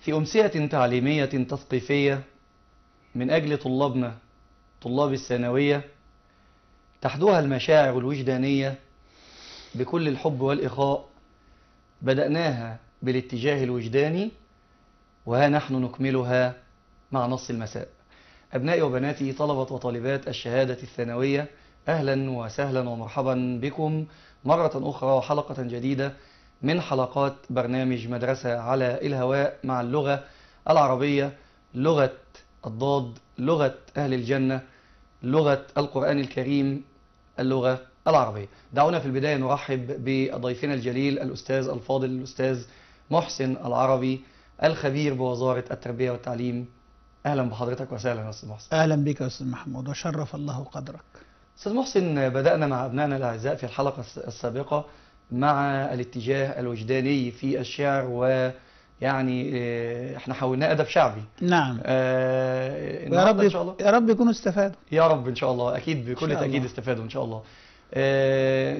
في أمسية تعليمية تثقيفية من أجل طلابنا طلاب الثانوية تحدوها المشاعر الوجدانية بكل الحب والإخاء بدأناها بالاتجاه الوجداني وها نحن نكملها مع نص المساء. أبنائي وبناتي طلبة وطالبات الشهادة الثانوية أهلا وسهلا ومرحبا بكم مرة أخرى وحلقة جديدة من حلقات برنامج مدرسة على الهواء مع اللغة العربية لغة الضاد لغة أهل الجنة لغة القرآن الكريم اللغة العربية. دعونا في البداية نرحب بضيفنا الجليل الأستاذ الفاضل الأستاذ محسن العربي الخبير بوزارة التربية والتعليم. أهلا بحضرتك وسهلا يا أستاذ محسن. أهلا بك يا أستاذ محمود وشرف الله قدرك. أستاذ محسن بدأنا مع أبنائنا الأعزاء في الحلقة السابقة مع الاتجاه الوجداني في الشعر ويعني آه، إحنا حولناه أدب شعبي. نعم. آه، يا رب إن شاء الله. يا رب يكونوا استفادوا. يا رب إن شاء الله. أكيد بكل تأكيد الله. استفادوا إن شاء الله. آه،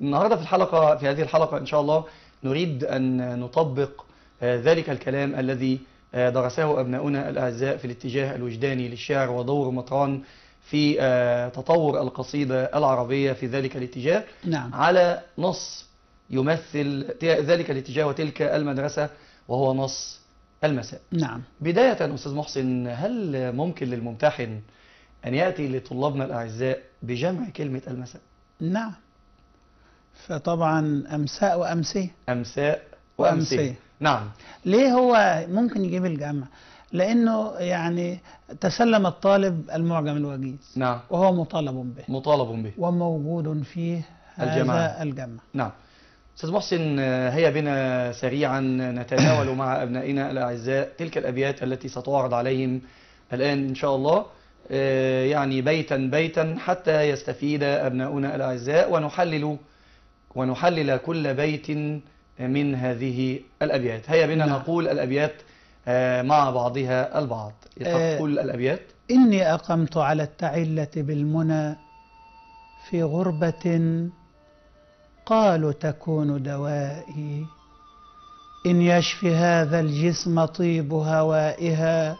النهارده في الحلقة في هذه الحلقة إن شاء الله نريد أن نطبق آه، ذلك الكلام الذي آه، درسه أبناؤنا الأعزاء في الاتجاه الوجداني للشعر ودور مطران في آه، تطور القصيدة العربية في ذلك الاتجاه. نعم. على نص يمثل ذلك الاتجاه وتلك المدرسة وهو نص المساء. نعم. بداية أستاذ محسن هل ممكن للممتحن أن يأتي لطلابنا الأعزاء بجمع كلمة المساء؟ نعم. فطبعا أمساء وأمسية. أمساء وأمسية. نعم. ليه هو ممكن يجيب الجمع؟ لأنه يعني تسلم الطالب المعجم الوجيز. نعم. وهو مطالب به. مطالب به. وموجود فيه الجمع. هذا الجمع نعم. أستاذ محسن هيا بنا سريعا نتناول مع أبنائنا الأعزاء تلك الأبيات التي ستعرض عليهم الآن إن شاء الله. آه، يعني بيتا بيتا حتى يستفيد أبناؤنا الأعزاء. ونحلل ونحلل كل بيت من هذه الأبيات. هيا بنا نعم. نقول الأبيات مع بعضها البعض. آه، تقول الأبيات. إني أقمت على التعلة بالمنى في غربة قالوا تكون دوائي. إن يشفي هذا الجسم طيب هوائها.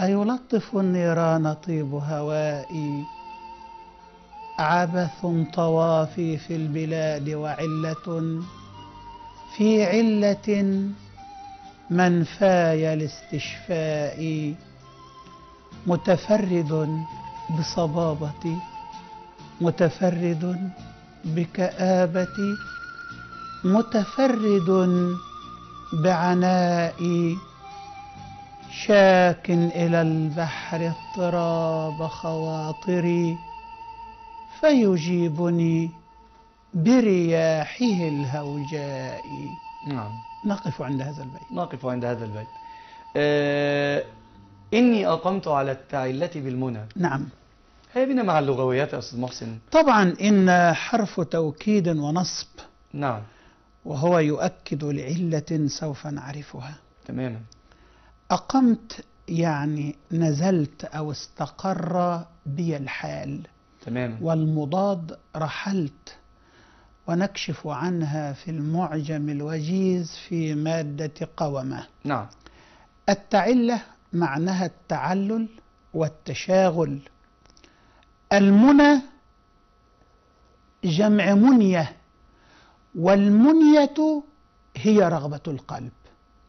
أيلطف النيران طيب هوائي. عبث طوافي في البلاد وعلة. في علة منفاي الاستشفاء متفرد بصبابتي متفرد بكآبتي متفرد بعنائي شاك إلى البحر اضطراب خواطري فيجيبني برياحه الهوجاء. نعم. نقف عند هذا البيت. نقف عند هذا البيت. آه، إني أقمت على التعلة بالمنى. نعم. هيا بنا مع اللغويات يا أستاذ محسن. طبعا إن حرف توكيد ونصب نعم. وهو يؤكد لعلة سوف نعرفها. تماما أقمت يعني نزلت أو استقر بي الحال. تماما والمضاد رحلت. ونكشف عنها في المعجم الوجيز في مادة قومة. نعم. التعلة معناها التعلل والتشاغل. المنى جمع منية والمنية هي رغبة القلب.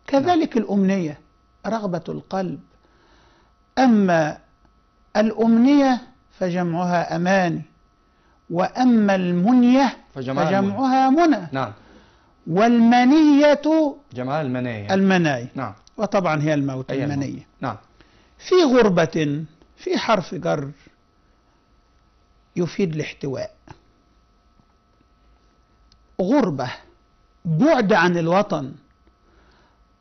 كذلك الأمنية رغبة القلب. أما الأمنية فجمعها أماني وأما المنية فجمعها فجمعها منى. نعم. والمنية جمعها المنايا المناي. نعم. وطبعا هي الموت أي المنية. الموت. نعم. في غربة في حرف جر يفيد الاحتواء. غربة بعد عن الوطن.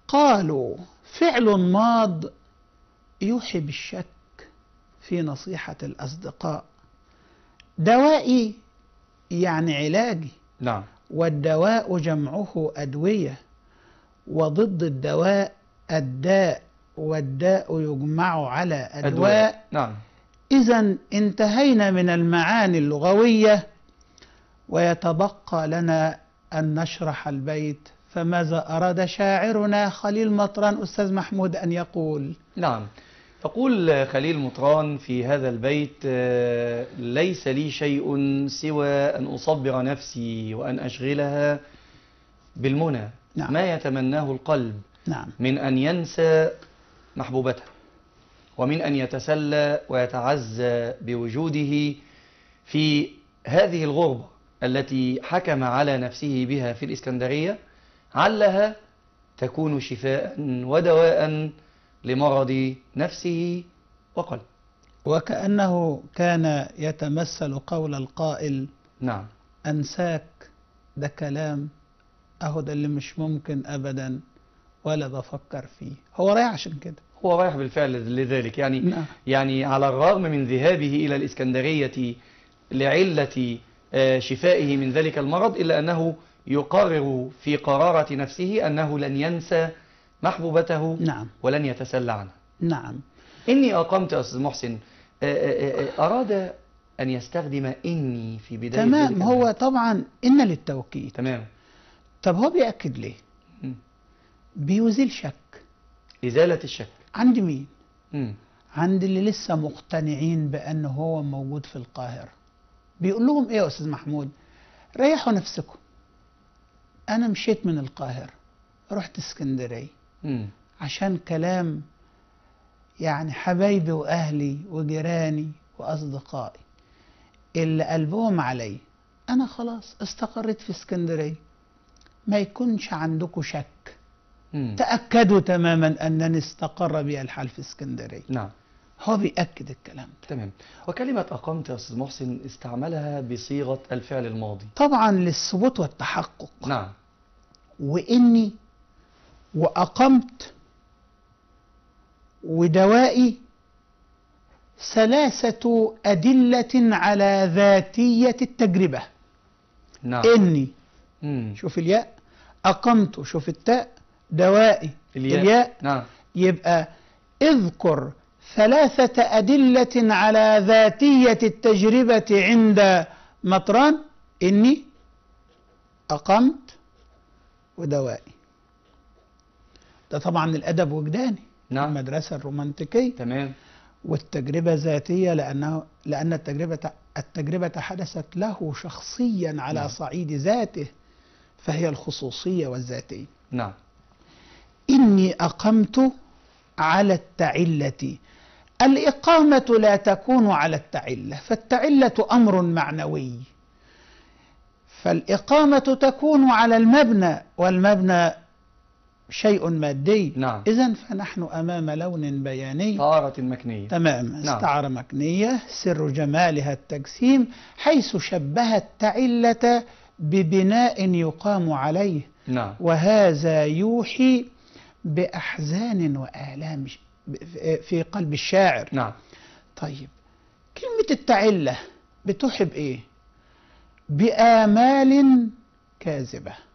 قالوا فعل ماض يوحي بالشك في نصيحة الأصدقاء. دوائي يعني علاجي. نعم. والدواء جمعه أدوية وضد الدواء الداء والداء يجمع على أدواء. نعم. إذا انتهينا من المعاني اللغوية ويتبقى لنا أن نشرح البيت. فماذا أراد شاعرنا خليل مطران أستاذ محمود أن يقول؟ نعم. يقول خليل مطران في هذا البيت آه، ليس لي شيء سوى أن أصبر نفسي وأن أشغلها بالمنى. نعم. ما يتمناه القلب؟ نعم. من أن ينسى محبوبته ومن أن يتسلى ويتعزى بوجوده في هذه الغربة التي حكم على نفسه بها في الإسكندرية علها تكون شفاء ودواء لمرض نفسه وقلبه. وكأنه كان يتمثل قول القائل نعم. أنساك ده كلام أهو ده اللي مش ممكن أبدا ولا بفكر فيه. هو رايح عشان كده. هو رايح بالفعل لذلك. يعني نعم. يعني على الرغم من ذهابه إلى الإسكندرية لعلة آه، شفائه من ذلك المرض إلا أنه يقرر في قرارة نفسه أنه لن ينسى محبوبته نعم. ولن يتسلى عنها. نعم. إني أقمت أستاذ محسن آه، آه، آه، أراد أن يستخدم إني في بداية تمام. هو. طبعا إن للتوكيد. تمام. طب هو بيأكد ليه. بيزيل شك. إزالة الشك. عند مين؟ مم. عند اللي لسه مقتنعين بأن هو موجود في القاهرة. بيقول لهم إيه يا أستاذ محمود؟ ريحوا نفسكم. أنا مشيت من القاهرة. رحت اسكندرية. عشان كلام يعني حبايبي وأهلي وجيراني وأصدقائي اللي قلبهم علي أنا خلاص استقريت في اسكندرية. ما يكونش عندكم شك. مم. تأكدوا تماما أنني استقر بي الحال في اسكندرية. نعم. هو بيأكد الكلام ده. تمام. وكلمة أقمت يا أستاذ محسن استعملها بصيغة الفعل الماضي. طبعا للثبوت والتحقق. نعم. وإني وأقمت ودوائي ثلاثة أدلة على ذاتية التجربة. نعم. إني. مم. شوف الياء. أقمت شوف التاء. دوائي الياء. الياء. نعم. يبقى اذكر ثلاثة أدلة على ذاتية التجربة عند مطران. إني أقمت ودوائي. ده طبعا الأدب وجداني نعم. المدرسة الرومانتيكية. تمام. والتجربة ذاتية لأنه لأن التجربة التجربة حدثت له شخصيا على نعم. صعيد ذاته فهي الخصوصية والذاتية. نعم. إني أقمت على التعلة. الإقامة لا تكون على التعلة فالتعلة أمر معنوي. فالإقامة تكون على المبنى والمبنى شيء مادي. نعم. إذا فنحن أمام لون بياني. طارة مكنية. تمام. نعم. استعارة مكنية. سر جمالها التجسيم حيث شبه التعلة ببناء يقام عليه. نعم. وهذا يوحي بأحزان وآلام في قلب الشاعر. نعم. طيب. كلمة التعلة بتحب إيه؟ بآمال كاذبة.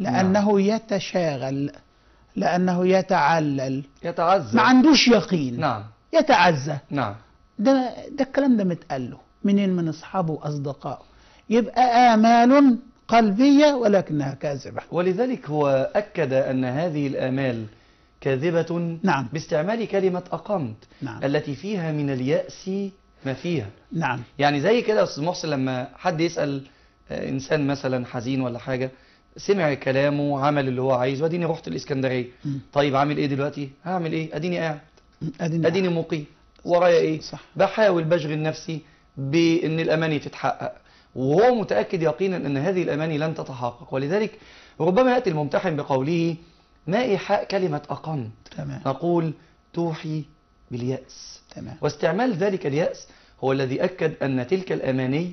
لأنه يتشاغل لأنه يتعلل. يتعزى ما عندوش يقين. نعم. يتعزى نعم. ده ده الكلام ده متقال له منين؟ من أصحابه وأصدقائه. يبقى آمال قلبية ولكنها كاذبة. ولذلك هو أكد أن هذه الآمال كاذبة نعم. باستعمال كلمة أقمت نعم. التي فيها من اليأس ما فيها. نعم. يعني زي كده أستاذ محسن لما حد يسأل آه، إنسان مثلا حزين ولا حاجة سمع كلامه عمل اللي هو عايزه. أديني رحت الإسكندرية. مم. طيب عامل إيه دلوقتي؟ هعمل إيه؟ أديني قاعد. أديني أديني مقيم ورايا إيه؟ صح. بحاول بشغل نفسي بإن الأماني تتحقق. وهو متأكد يقينا أن هذه الأماني لن تتحقق. ولذلك ربما يأتي الممتحن بقوله ما إيحاء كلمة اقمت تمام. نقول توحي باليأس. تمام. واستعمال ذلك اليأس هو الذي أكد أن تلك الأماني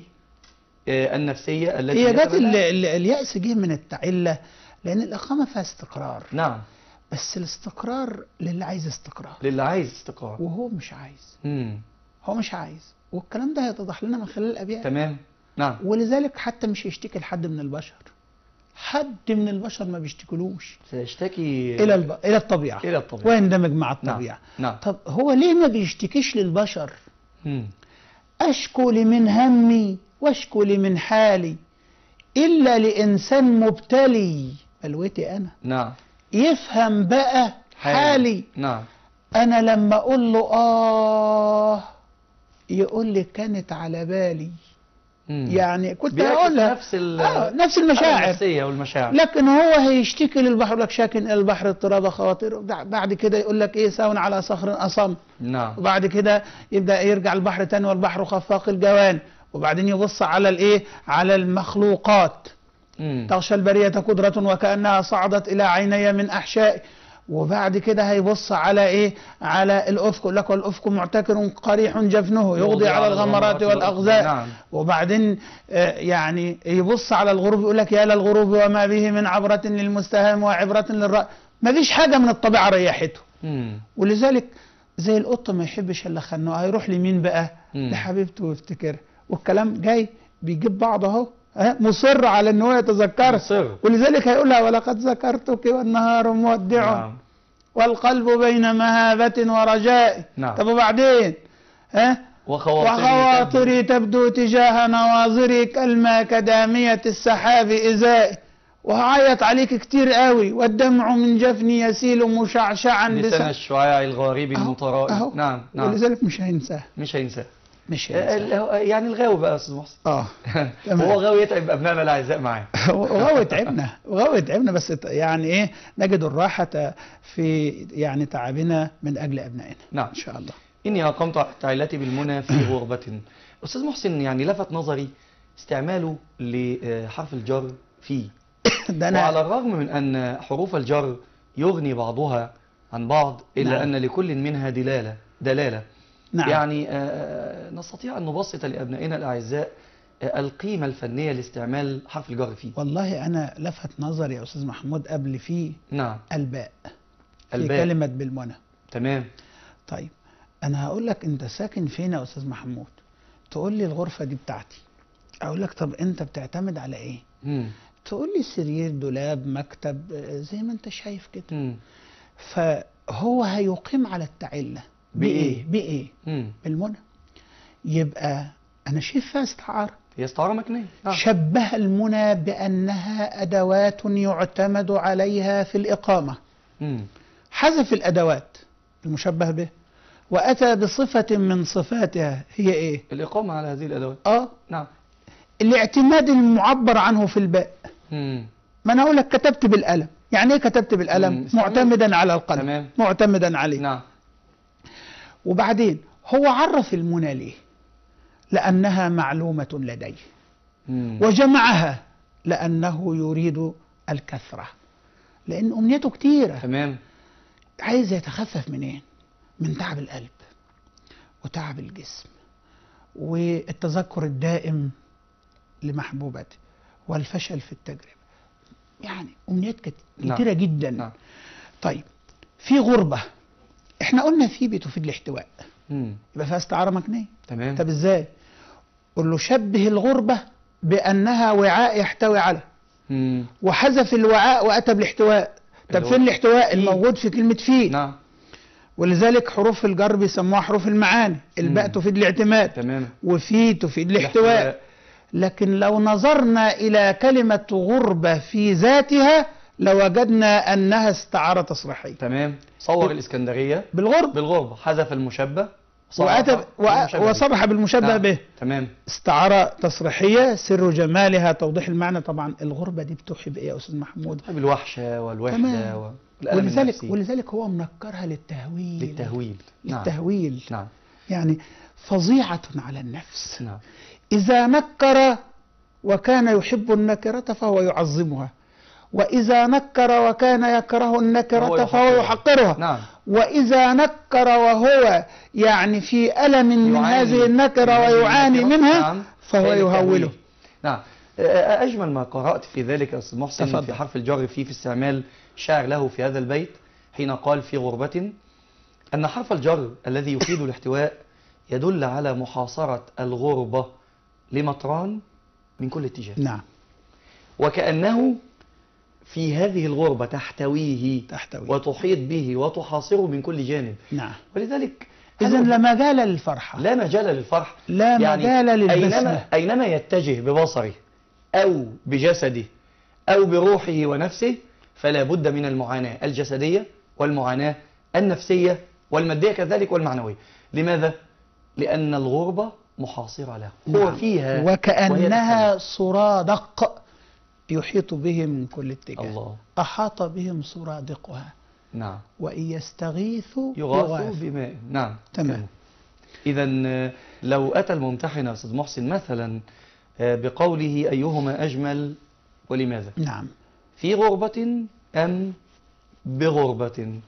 آه، النفسية التي هي اليأس جه من التعلة لأن الإقامة فيها استقرار. نعم. بس الاستقرار للي عايز استقرار. للي عايز استقرار. وهو مش عايز. مم. هو مش عايز. والكلام ده هيتضح لنا من خلال الأبيات. تمام. نعم. ولذلك حتى مش هيشتكي لحد من البشر. حد من البشر ما بيشتكلوش سيشتكي إلى الب... إلى الطبيعة. إلى الطبيعة. ويندمج مع نعم. الطبيعة. نعم. طب هو ليه ما بيشتكيش للبشر؟ مم. أشكو لمن همي واشكو لمن حالي إلا لإنسان مبتلي. بلوتي أنا. نعم. يفهم بقى حالي. نعم. أنا لما أقول له آه يقول لي كانت على بالي. مم. يعني كنت بيعكس أقول لها نفس آه نفس المشاعر. النفسية والمشاعر. لكن هو هيشتكي للبحر لك شاكن إلى البحر اضطراب خواطر. بعد كده يقول لك إيه ساون على صخر أصم. نعم. وبعد كده يبدأ يرجع البحر تاني والبحر خفاق الجوان. وبعدين يبص على الايه؟ على المخلوقات. مم. تغشى البرية قدرة وكأنها صعدت إلى عيني من أحشاء. وبعد كده هيبص على إيه؟ على الأفق. يقول لك والافق معتكر قريح جفنه يغضي على الغمرات والأغذاء. نعم. وبعدين آه، يعني يبص على الغروب يقول لك يا للغروب وما به من عبرة للمستهام وعبرة للرأي. ما فيش حاجة من الطبيعة ريحته. مم. ولذلك زي القط ما يحبش إلا خنوقة هيروح لمين بقى؟ مم. لحبيبته ويفتكر والكلام جاي بيجيب بعض اهو مصر على إن هو يتذكرها مصر. ولذلك هيقول لها ولقد ذكرتك والنهار مودع نعم. والقلب بين مهابة ورجاء. نعم. طب وبعدين؟ ها؟ وخواطري وخواطري تبدو. تجاه نواظري كالما كدامية السحاب إزائي وهعيط عليك كتير قوي والدمع من جفني يسيل مشعشعا لسان الشعاع الغريب المترائي. نعم نعم. ولذلك مش هينساه. مش هينساه. مش آه، ال- يعني الغاوي بقى يا أستاذ محسن آه. هو غاوي يتعب أبنائنا الاعزاء معاه وغاوي تعبنا وغاوي تعبنا بس يعني إيه نجد الراحة في يعني تعبنا من أجل أبنائنا. نعم. إن شاء الله. إني أقمت عائلتي بالمنى في غربة. أستاذ محسن يعني لفت نظري استعماله لحرف الجر في. ده وعلى أنا الرغم من أن حروف الجر يغني بعضها عن بعض إلا نعم. أن لكل منها دلالة دلالة نعم. يعني آه، نستطيع أن نبسط لأبنائنا الأعزاء آه، القيمة الفنية لاستعمال حرف الجر فيه. والله أنا لفت نظري يا أستاذ محمود قبل فيه نعم. الباء في الباء. كلمة بالمنى. تمام. طيب أنا هقول لك أنت ساكن فين يا أستاذ محمود؟ تقول لي الغرفة دي بتاعتي. أقول لك طب أنت بتعتمد على إيه؟ مم. تقول لي سرير دولاب مكتب آه، زي ما أنت شايف كده. مم. فهو هيقيم على التعلة. بإيه؟ بإيه بإيه مم. بالمنى يبقى أنا شايف فيها استعارة هي استعارة مكنية نعم. شبه المنى بأنها أدوات يعتمد عليها في الإقامة مم. حذف الأدوات المشبه به وأتى بصفة من صفاتها هي إيه؟ الإقامة على هذه الأدوات آه نعم الاعتماد المعبر عنه في الباء مم. ما أنا أقول لك كتبت بالقلم يعني إيه كتبت بالقلم؟ معتمدا على القلم تمام. معتمدا عليه نعم وبعدين هو عرف المنى ليه؟ لأنها معلومة لديه. وجمعها لأنه يريد الكثرة لأن أمنيته كتيرة تمام عايز يتخفف منين؟ من تعب القلب وتعب الجسم والتذكر الدائم لمحبوبته والفشل في التجربة يعني أمنيات نعم. كتيرة جدا نعم طيب في غربة إحنا قلنا في بتفيد الاحتواء مم. يبقى فيها استعارة مكنية. تمام. طب إزاي؟ قل له شبه الغربة بأنها وعاء يحتوي على. مم. وحذف الوعاء وأتى بالاحتواء. طب فين الاحتواء. الموجود في كلمة في نعم. ولذلك حروف الجر بيسموها حروف المعاني. الباء. تفيد الاعتماد. تمام. وفي تفيد الاحتواء. لكن لو نظرنا إلى كلمة غربة في ذاتها لوجدنا أنها استعارة تصريحية. تمام. صور الإسكندرية. بالغرب. بالغربة حذف المشبه. وأتى صرح وأ- بالمشبه. وصرح بالمشبه نعم. به. تمام. استعارة تصريحية. سر جمالها توضيح المعنى طبعا. الغربة دي بتوحي بإيه يا أستاذ محمود؟ بالوحشة والوحدة تمام. والألم ولذلك النفسي. ولذلك هو منكرها للتهويل. للتهويل. نعم. للتهويل. نعم. يعني فظيعة على النفس. نعم. إذا نكر وكان يحب النكرة فهو يعظمها. وإذا نكر وكان يكره النكرة فهو يحقرها. نعم وإذا نكر وهو يعني في ألم من هذه النكرة ويعاني. منها نعم. فهو يهوله. نعم أجمل ما قرأت في ذلك يا أستاذ محسن تفضل. في حرف الجر فيه في استعمال شاعر له في هذا البيت حين قال في غربة أن حرف الجر الذي يفيد الاحتواء يدل على محاصرة الغربة لمطران من كل اتجاه نعم وكأنه في هذه الغربة تحتويه تحتوي وتحيط به وتحاصره من كل جانب. نعم. ولذلك إذا لا مجال للفرحة لا مجال للفرح. لا مجال للبسمة. أينما, أينما يتجه ببصره أو بجسده أو بروحه ونفسه فلا بد من المعاناة الجسدية والمعاناة النفسية والمادية كذلك والمعنوية. لماذا؟ لأن الغربة محاصرة له هو نعم. فيها وكأنها سرادق يحيط به من كل. اتجاه. الله. أحاط بهم سرادقها نعم. وإن يستغيثوا يغاث يغاث بماء نعم. تمام. إذا لو أتى الممتحن يا أستاذ محسن مثلا آه، بقوله أيهما أجمل ولماذا؟ نعم. في غربة أم بغربة؟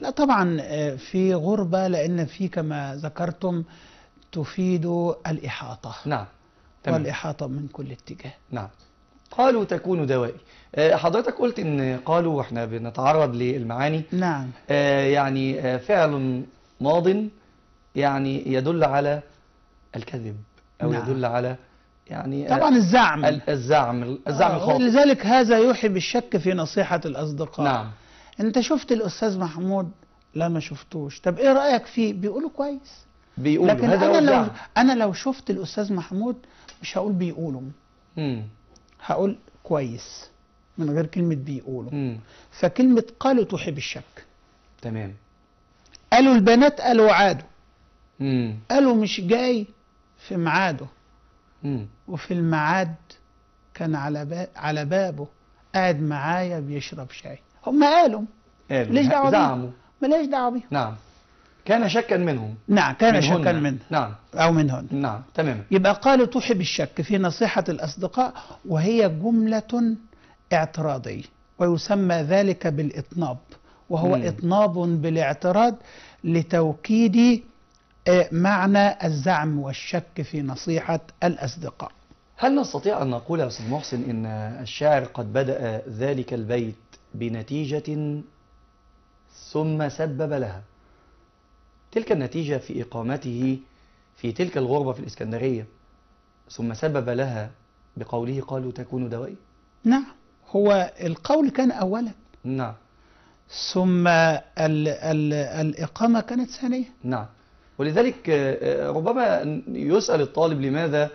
لا طبعا آه، في غربة لأن في كما ذكرتم تفيد الإحاطة. نعم. تمام. والإحاطة من كل اتجاه. نعم. قالوا تكون دوائي. آه، حضرتك قلت إن قالوا وإحنا بنتعرض للمعاني. نعم. آه، يعني آه، فعل ماض يعني يدل على الكذب أو نعم. يدل على يعني طبعا الزعم. ال- الزعم الزعم الخاطئ ولذلك هذا يوحي بالشك في نصيحة الأصدقاء. نعم. أنت شفت الأستاذ محمود؟ لا ما شفتوش. طب إيه رأيك فيه؟ بيقولوا كويس. بيقولوا. لكن هذا أنا لو الزعم. أنا لو شفت الأستاذ محمود مش هقول بيقولوا. مم. هقول كويس من غير كلمة بيقولوا. مم. فكلمة قالوا توحي بالشك. تمام. قالوا البنات قالوا عادوا مم. قالوا مش جاي في ميعاده. وفي الميعاد كان على با... على بابه قاعد معايا بيشرب شاي. هم قالوا. قالوا. ليش دعوة بيه؟ ملاش دعوة بيهم نعم. كان شكا منهم. نعم كان منهن. شكا منه. نعم. أو منهن. نعم تماما يبقى قالوا توحي بالشك في نصيحة الأصدقاء وهي جملة اعتراضية ويسمى ذلك بالإطناب وهو مم. إطناب بالاعتراض لتوكيد آه، معنى الزعم والشك في نصيحة الأصدقاء. هل نستطيع أن نقول يا أستاذ محسن إن الشاعر قد بدأ ذلك البيت بنتيجة ثم سبب لها؟ تلك النتيجة في إقامته في تلك الغربة في الإسكندرية ثم سبب لها بقوله قالوا تكون دوائي؟ نعم هو القول كان أولا. نعم. ثم ال ال الإقامة كانت ثانية. نعم. ولذلك آه، آه، ربما يسأل الطالب لماذا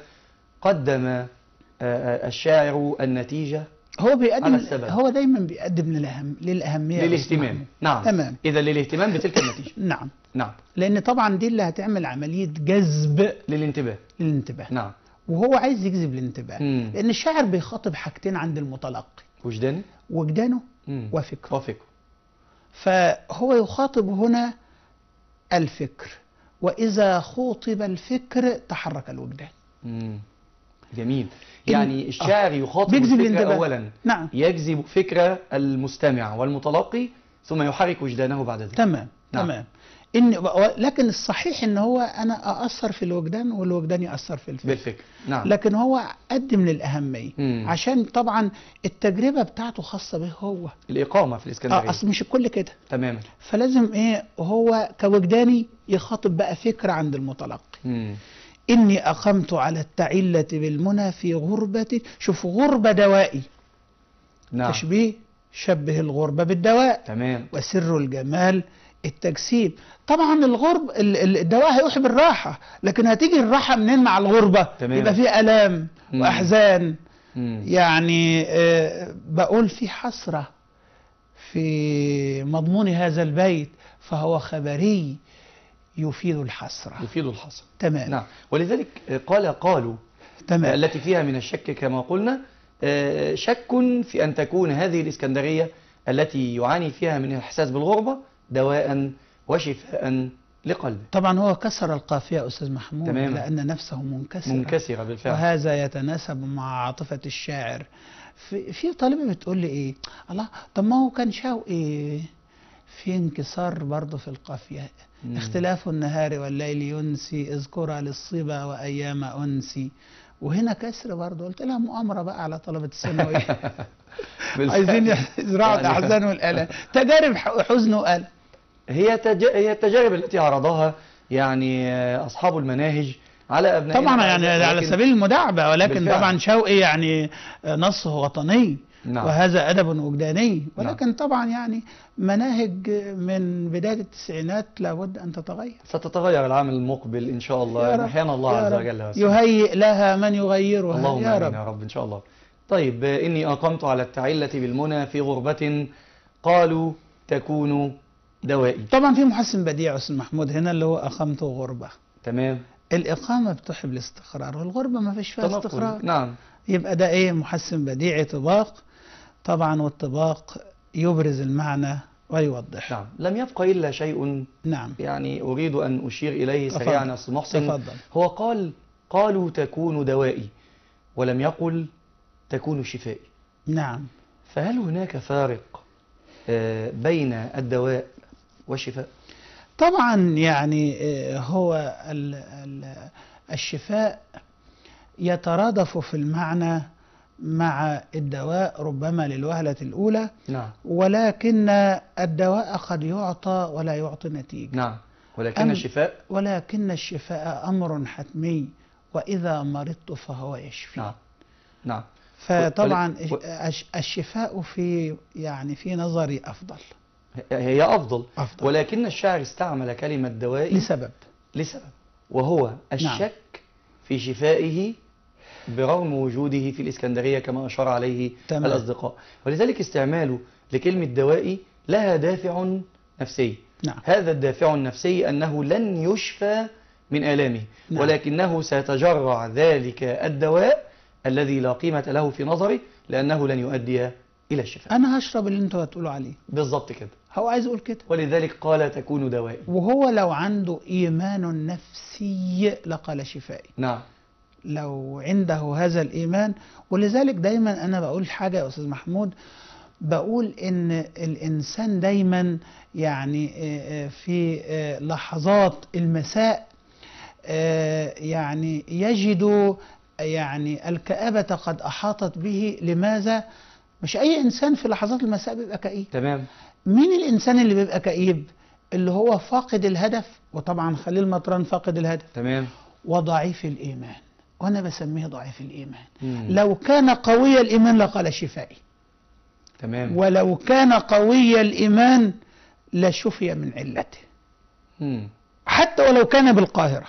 قدم آه، الشاعر النتيجة؟ هو على بيقدم السبب. هو دايما بيقدم للأهم للأهمية. للاهتمام. نعم. تمام. إذا للاهتمام بتلك النتيجة. نعم. نعم. لأن طبعا دي اللي هتعمل عملية جذب للانتباه. للانتباه. نعم. وهو عايز يجذب الانتباه. مم. لأن الشاعر بيخاطب حاجتين عند المتلقي. وجداني وجدانه. وفكره. وفكره. فهو يخاطب هنا الفكر. وإذا خوطب الفكر تحرك الوجدان. مم. جميل. يعني الشاعر يخاطب بيجذب الفكرة الانتباه. أولا. نعم. يجذب فكرة المستمع والمتلقي ثم يحرك وجدانه بعد ذلك. تمام. نعم. تمام. و- لكن الصحيح إن هو أنا أأثر في الوجدان والوجدان يأثر في الفكر بالفكر نعم. لكن هو قدم للأهمية. مم. عشان طبعا التجربة بتاعته خاصة به هو. الإقامة في آه الإسكندرية. أصل مش الكل كده. تماما. فلازم إيه هو كوجداني يخاطب بقى فكرة عند المتلقي. مم. إني أقمت على التعلة بالمنى في غربه شوف غربة دوائي. نعم. تشبيه شبه الغربة بالدواء. تمام. وسر الجمال. التجسيم طبعا الغرب ال- ال- الدواء هيوحي بالراحة لكن هتيجي الراحة منين مع الغربة؟ تمام. يبقى في الام. وأحزان. مم. يعني آه، بقول في حسرة في مضمون هذا البيت فهو خبري يفيد الحسرة. يفيد الحصر تمام. نعم. ولذلك قال قالوا تمام. التي فيها من الشك كما قلنا آه، شك في أن تكون هذه الإسكندرية التي يعاني فيها من الإحساس بالغربة دواء وشفاء لقلبه. طبعا هو كسر القافية يا أستاذ محمود تماما. لأن نفسه منكسره منكسرة بالفعل. وهذا يتناسب مع عاطفة الشاعر. في, في طالبة بتقول لي إيه؟ الله طب ما هو كان شوقي في انكسار برضه في القافية. مم. اختلاف النهار والليل ينسي اذكرها للصبا وأيام أنسي. وهنا كسر برضه. قلت لها مؤامرة بقى على طلبة الثانوية. عايزين يزرعوا يعني الأحزان والآلام. تجارب حزن وقلق هي تج... هي التجارب التي عرضها يعني أصحاب المناهج على أبنائنا طبعا يعني على سبيل المداعبة ولكن بالفعل. طبعا شوقي يعني نصه وطني نعم. وهذا أدب وجداني ولكن طبعا يعني مناهج من بداية التسعينات لابد أن تتغير ستتغير العام المقبل إن شاء الله. أحيانا الله عز. وجل. يهيئ لها من يغيرها اللهم يا رب يا رب إن شاء الله طيب إني أقمت على التعلة بالمنى في غربة قالوا تكون دوائي. طبعا في محسن بديع يا أستاذ محمود هنا اللي هو أقامته غربة. تمام. الإقامة بتحب الاستقرار والغربة ما فيش فيها. استقرار. نعم. يبقى ده إيه؟ محسن بديع طباق. طبعا والطباق يبرز المعنى ويوضحه نعم. لم يبقى إلا شيء نعم. يعني أريد أن أشير إليه. سريعا أستاذ محسن. تفضل. هو قال قالوا تكون دوائي ولم يقل تكون شفائي. نعم. فهل هناك فارق آه، بين الدواء والشفاء. طبعا يعني آه، هو ال- ال- الشفاء يترادف في المعنى مع الدواء ربما للوهلة الأولى نعم. ولكن الدواء قد يعطى ولا يعطي نتيجة. نعم. ولكن الشفاء؟ ولكن الشفاء أمر حتمي وإذا مرضت فهو يشفي. نعم. نعم. فطبعا و- الش- الشفاء في يعني في نظري أفضل. هي أفضل. أفضل. ولكن الشاعر استعمل كلمة دوائي لسبب. لسبب. وهو الشك في شفائه برغم وجوده في الإسكندرية كما أشار عليه تمام. الأصدقاء. ولذلك استعماله لكلمة دوائي لها دافع نفسي. نعم. هذا الدافع النفسي أنه لن يشفى من آلامه. نعم. ولكنه سيتجرع ذلك الدواء الذي لا قيمة له في نظره لأنه لن يؤدي إلى الشفاء. أنا هشرب اللي أنتوا هتقولوا عليه. بالضبط كده. هو عايز يقول كده. ولذلك قال تكون دوائي. وهو لو عنده إيمان نفسي لقال شفائي. نعم. لو عنده هذا الإيمان ولذلك دايما أنا بقول حاجة يا أستاذ محمود بقول إن الإنسان دايما يعني آه، آه، في آه، لحظات المساء يعني يجد يعني الكآبة قد أحاطت به. لماذا؟ مش أي إنسان في لحظات المساء بيبقى كئيب. تمام. مين الإنسان اللي بيبقى كئيب؟ اللي هو فاقد الهدف وطبعا خليل مطران فاقد الهدف. تمام. وضعيف الإيمان. وأنا بسميه ضعيف الإيمان. مم. لو كان قوي الإيمان لقال شفائي. تمام. ولو كان قوي الإيمان لشفي من علته. مم. حتى ولو كان بالقاهرة.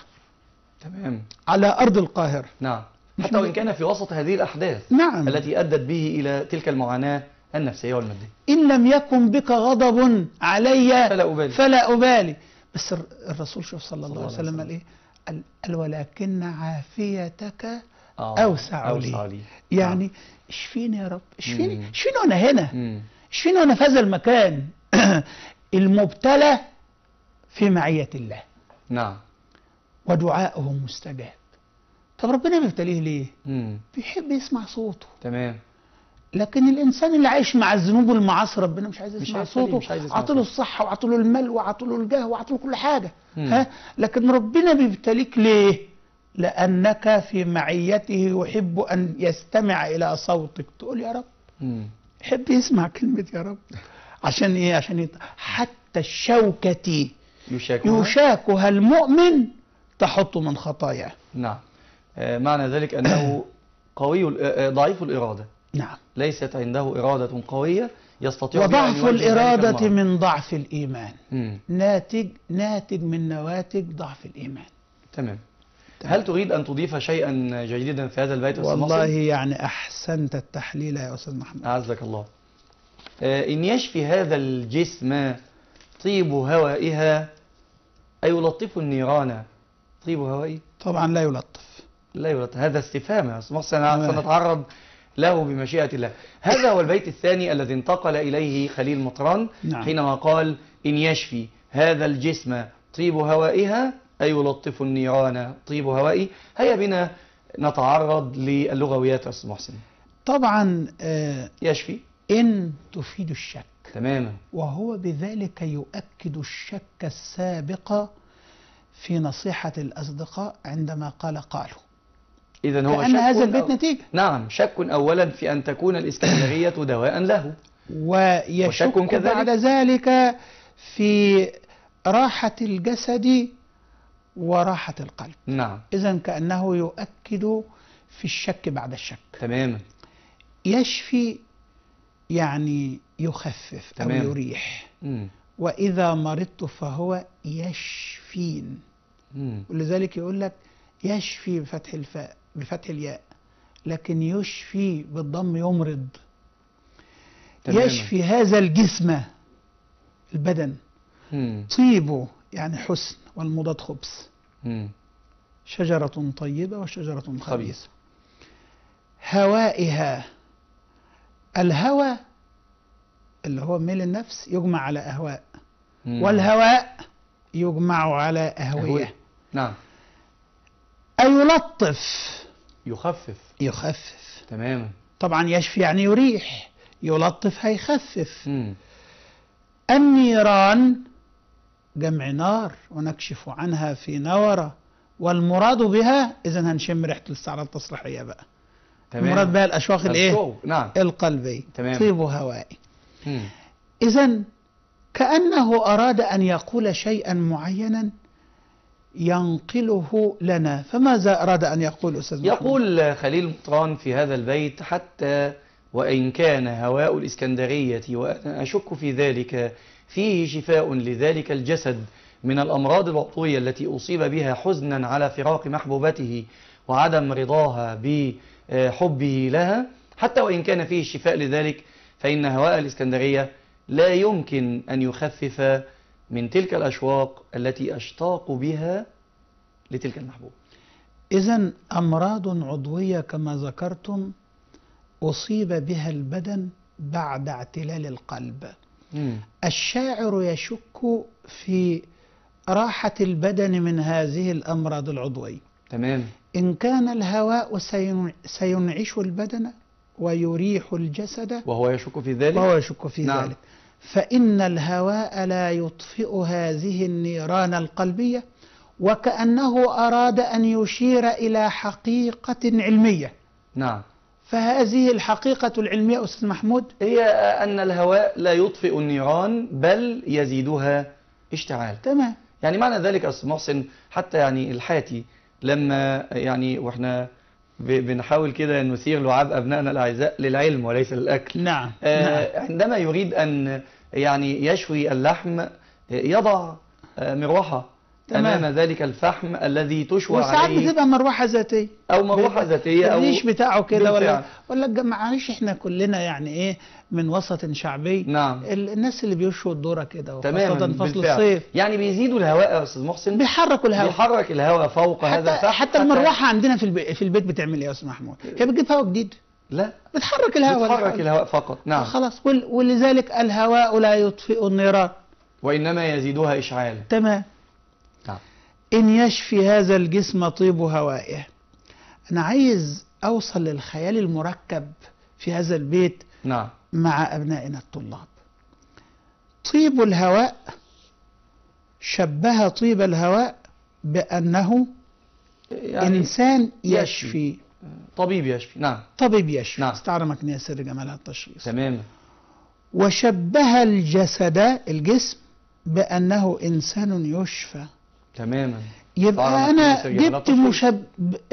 تمام. على أرض القاهرة. نعم. حتى وإن كان في وسط هذه الأحداث نعم. التي أدت به إلى تلك المعاناة النفسية والمادية. إن لم يكن بك غضب علي فلا أبالي. فلا أبالي. بس الر- الرسول شوف صلى الله عليه وسلم قال إيه؟ قال- ولكن عافيتك آه. أوسع أوسع لي. لي يعني اشفيني يا رب؟ اشفيني. اشفيني وأنا هنا. اشفيني وأنا في هذا المكان؟ المبتلى في معية الله. نعم. ودعاؤه مستجاب. طب ربنا بيبتليه ليه؟ مم. بيحب يسمع صوته. تمام. لكن الإنسان اللي عايش مع الذنوب والمعاصي ربنا مش عايز يسمع صوته. عطله. الصحة وعطله المال وعطله الجاه وعطله كل حاجة. مم. ها؟ لكن ربنا بيبتليك ليه؟ لأنك في معيته يحب أن يستمع إلى صوتك. تقول يا رب. مم. يحب يسمع كلمة يا رب. عشان إيه؟ عشان يط... حتى الشوكة يشاكها. يشاكها المؤمن تحط من خطاياه. نعم. آه، معنى ذلك أنه قوي آه، آه، ضعيف الإرادة. نعم. ليست عنده إرادة قوية يستطيع وضعف الإرادة. من ضعف الإيمان. مم. ناتج ناتج من نواتج ضعف الإيمان. تمام. هل تريد أن تضيف شيئا جديدا في هذا البيت والله؟ يعني أحسنت التحليل يا أستاذ محمد. أعزك الله. آه، إن يشفي هذا الجسم طيب هوائها أيلطف النيران؟ طيب هوائي؟ طبعا لا يلطف. لا يلطف. هذا استفهام يا أستاذ محسن. سنتعرض له بمشيئة الله. هذا هو البيت الثاني الذي انتقل إليه خليل مطران نعم. حينما قال إن يشفي هذا الجسم طيب هوائها أيلطف النيران طيب هوائي. هيا بنا نتعرض للغويات يا أستاذ محسن. طبعا آه يشفي. إن تفيد الشك. تماما. وهو بذلك يؤكد الشك السابق في نصيحة الأصدقاء عندما قال قالوا. إذا هو شك هذا البيت أو- نتيجة نعم شك أولا في أن تكون الإسكندرية دواء له ويشك وشك كذلك؟ بعد ذلك في راحة الجسد وراحة القلب نعم إذا كأنه يؤكد في الشك بعد الشك تماما يشفي يعني يخفف أو تمام. يريح مم. وإذا مرضت فهو يشفين مم. ولذلك يقول لك يشفي بفتح الفاء بفتح الياء لكن يشفي بالضم يمرض تماما. يشفي هذا الجسم البدن مم. طيبه يعني حسن والمضاد خبث. شجرة طيبة وشجرة خبيثة خبيث. هوائها الهوى اللي هو ميل النفس يجمع على أهواء مم. والهواء يجمع على أهوية أهوية. نعم أيلطف يخفف. يخفف. تماما طبعا يشفي يعني يريح. يلطف هيخفف. مم. النيران جمع نار ونكشف عنها في نورة والمراد بها إذا هنشم ريحة الاستعارة التصريحية بقى. تمام. المراد بها الأشواق الإيه؟ نعم. القلبية تمام. طيب هوائي. إذا كأنه أراد أن يقول شيئا معينا ينقله لنا فماذا أراد أن يقول أستاذ محمد؟ يقول خليل مطران في هذا البيت حتى وإن كان هواء الإسكندرية وأنا أشك في ذلك فيه شفاء لذلك الجسد من الأمراض العضوية التي أصيب بها حزنا على فراق محبوبته وعدم رضاها بحبه لها حتى وإن كان فيه شفاء لذلك فإن هواء الإسكندرية لا يمكن أن يخفف من تلك الأشواق التي أشتاق بها لتلك المحبوبة إذا أمراض عضوية كما ذكرتم أصيب بها البدن بعد اعتلال القلب. مم. الشاعر يشك في راحة البدن من هذه الأمراض العضوية. تمام. إن كان الهواء سين- سينعش البدن ويريح الجسد وهو يشك في ذلك؟ وهو يشك في نعم. ذلك. فإن الهواء لا يطفئ هذه النيران القلبية وكأنه أراد أن يشير إلى حقيقة علمية. نعم. فهذه الحقيقة العلمية أستاذ محمود؟ هي أن الهواء لا يطفئ النيران بل يزيدها اشتعال. تمام. يعني معنى ذلك أستاذ محسن حتى يعني الحاتي لما يعني وإحنا ب- بنحاول كده نثير لعاب أبنائنا الأعزاء للعلم وليس للأكل نعم, نعم. آه، عندما يريد أن يعني يشوي اللحم يضع آه، مروحة تمام. أمام ذلك الفحم الذي تشوى وساعات عليه بتبقى مروحة ذاتية. أو مروحة ذاتية أو الريش بتاعه كده ولا بالفعل. ولا معلش إحنا كلنا يعني إيه من وسط شعبي. نعم. ال- الناس اللي بيشوا الذره كده تماما فصل بالفعل. الصيف. يعني بيزيدوا الهواء يا أستاذ محسن؟ بيحركوا الهواء. بيحرك الهواء فوق هذا حتى, الفحم. حتى المروحة عندنا في البيت في البيت بتعمل إيه يا أستاذ محمود؟ هي بتجيب هواء جديد. لا. بتحرك الهواء بتحرك. الهواء فقط. نعم. خلاص. ول- ولذلك الهواء لا يطفئ النيران. وإنما يزيدها إشعال تمام. إن يشفي هذا الجسم طيب هوائه. أنا عايز أوصل للخيال المركب في هذا البيت نعم. مع أبنائنا الطلاب. طيب الهواء شبه طيب الهواء بأنه يعني إنسان يشفي. يشفي. طبيب يشفي. نعم. طبيب يشفي. نعم. استعارة مكنية سر جمالها التشخيص تماما وشبه الجسد الجسم بأنه إنسان يشفى. تماما. يبقى أنا جبت. مشب...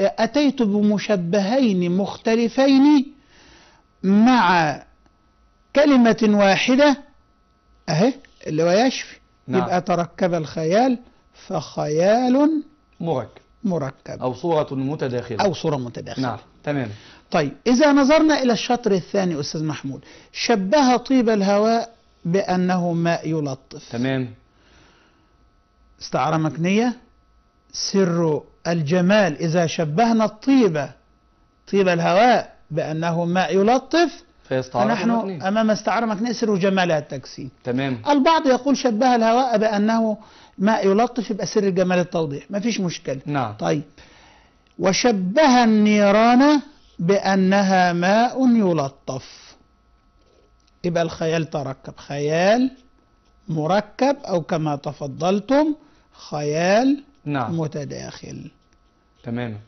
أتيت بمشبهين مختلفين مع كلمة واحدة أهي اللي هو يشفي. نعم. يبقى تركب الخيال فخيال مركب. مركب. أو صورة متداخلة. أو صورة متداخلة. نعم تمام. طيب إذا نظرنا إلى الشطر الثاني أستاذ محمود. شبه طيب الهواء بأنه ماء يلطف. تمام. استعارة مكنية سر الجمال. إذا شبهنا الطيبة طيب الهواء بأنه ماء يلطف فنحن المكنية. أمام استعارة مكنية سر جمالها التجسيم تمام. البعض يقول شبه الهواء بأنه ماء يلطف يبقى سر الجمال التوضيح. ما فيش مشكلة. نعم. طيب. وشبه النيران بأنها ماء يلطف. يبقى الخيال تركب. خيال مركب أو كما تفضلتم خيال نعم. متداخل. تمام.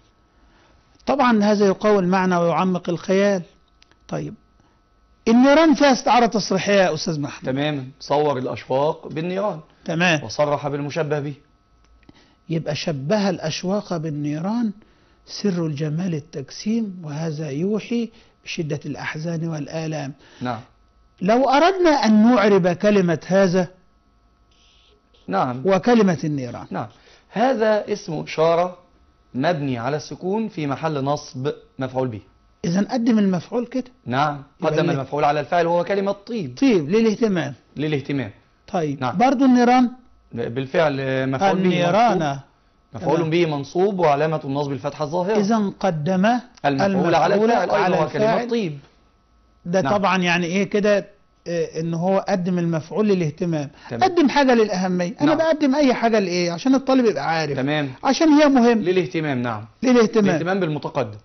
طبعا هذا يقوي المعنى ويعمق الخيال. طيب النيران فيها استعارة تصريحية يا أستاذ محمد. تماما صور الأشواق بالنيران. تمام. وصرح بالمشبه به. يبقى شبه الأشواق بالنيران سر الجمال التجسيم وهذا يوحي بشدة الأحزان والآلام. نعم. لو أردنا أن نعرب كلمة هذا نعم. وكلمة النيران. نعم. هذا اسم إشارة مبني على السكون في محل نصب مفعول به. إذا قدم المفعول كده. نعم. قدم المفعول على الفاعل وهو كلمة طيب. طيب للاهتمام. للاهتمام. طيب نعم. برضو النيران؟ بالفعل مفعول به النيران. مفعول تمام. به منصوب وعلامة النصب الفتحة الظاهرة. إذا قدم المفعول على الفاعل أيضا كلمة. طيب. ده نعم. طبعا يعني إيه كده آه، إن هو قدم المفعول للاهتمام. تمام. قدم حاجة للأهمية. أنا نعم. بقدم أي حاجة لإيه؟ عشان الطالب يبقى عارف. تمام. عشان هي مهم للاهتمام نعم. للاهتمام. الاهتمام بالمتقدم.